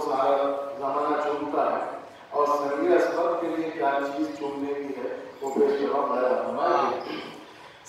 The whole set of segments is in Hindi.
सारा जमाना चुनता है और अस्पत के लिए क्या चीज़ चुनने की है वो हाँ।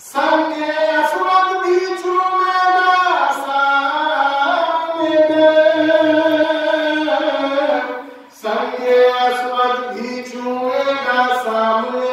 संगे अस्पत भी चुने संगे अस्पत भी सामने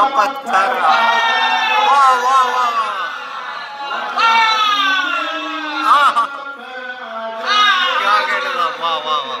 dapat cara. Wow, wow, wow. क्या कहने Wow, वाह वाह